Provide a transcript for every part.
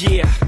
Yeah.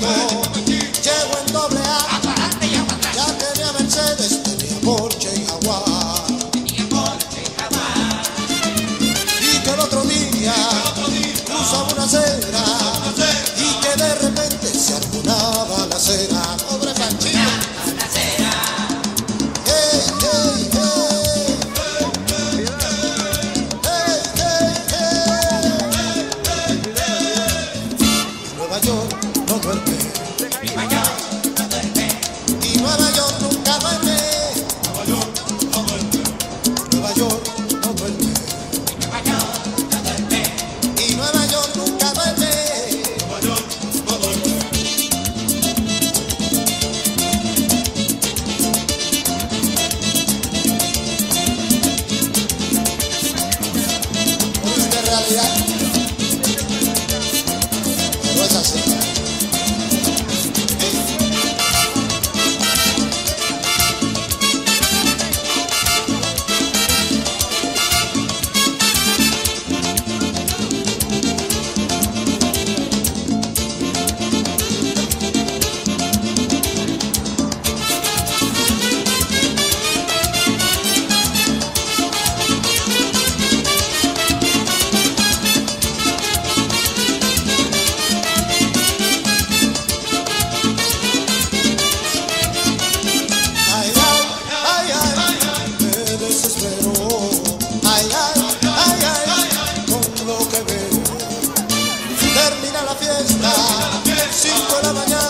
Panchito. la fiesta, 5 de la mañana.